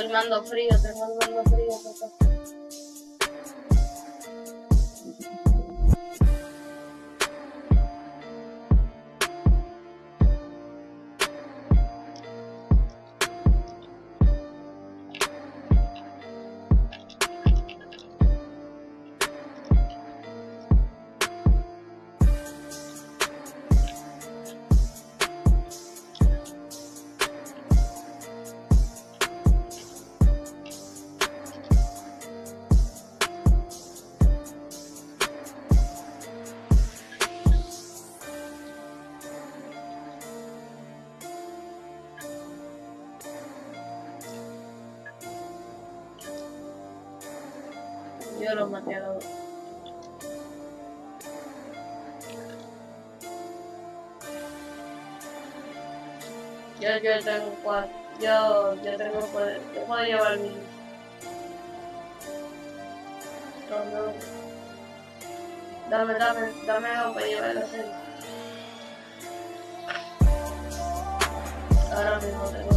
El mando frío, tengo el mando frío, papá. A los Yo, yo tengo cuatro. Yo, yo tengo poder. Yo puedo llevar mi. No. Dame, dame, dame algo para llevar la serie. Ahora mismo tengo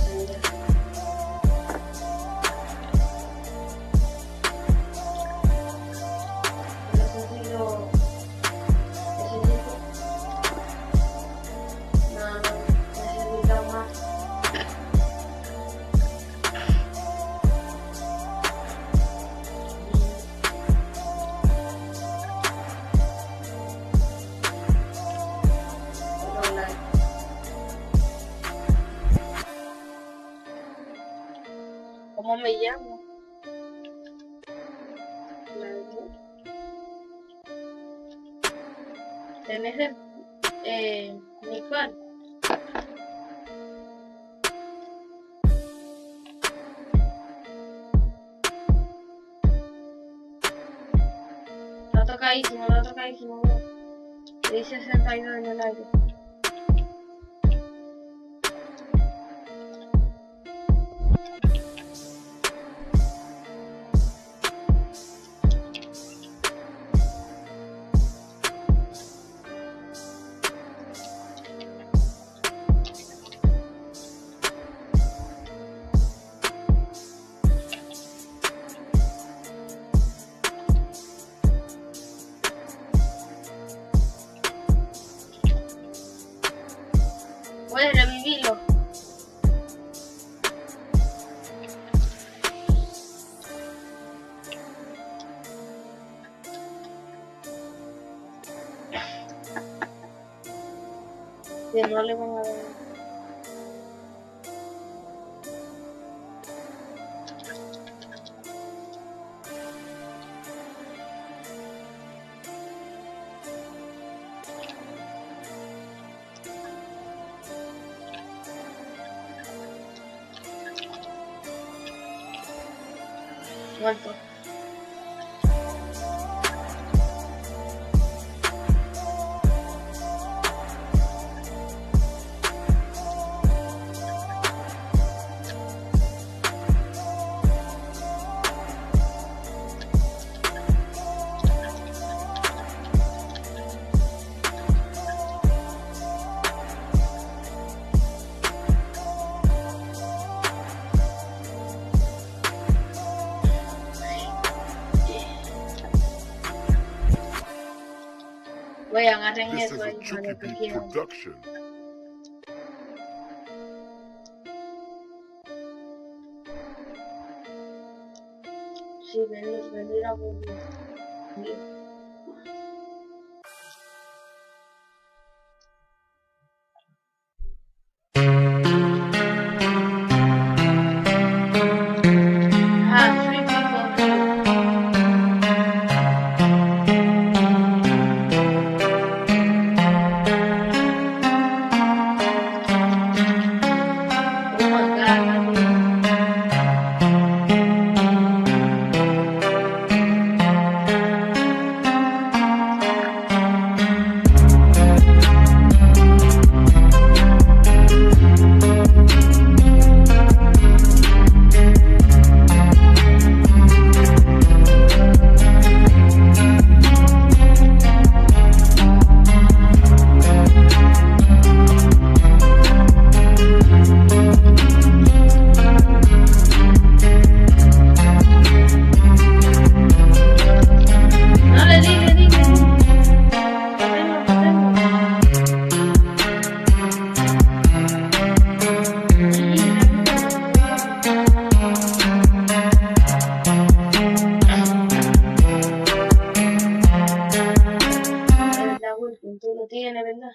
me llamo? ¿Tenés el, eh, Nicole? Está tocadísimo, está tocadísimo, bro. Dice 62 en el aire. Que no le van a dar. Muerto. production. Si Benny, Benny apa lo tiene, ¿verdad?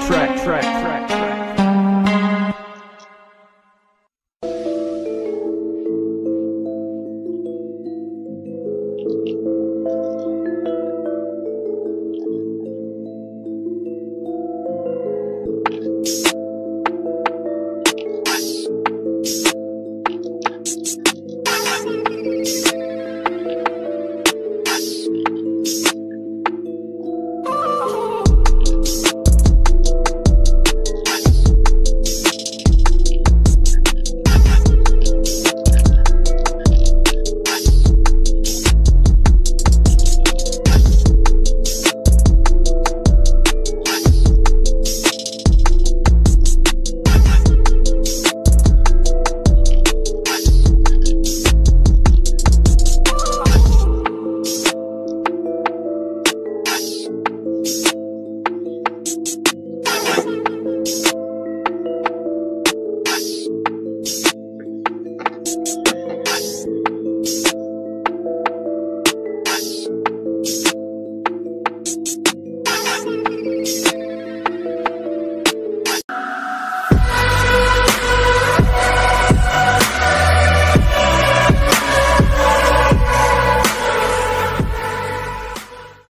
track, track, track.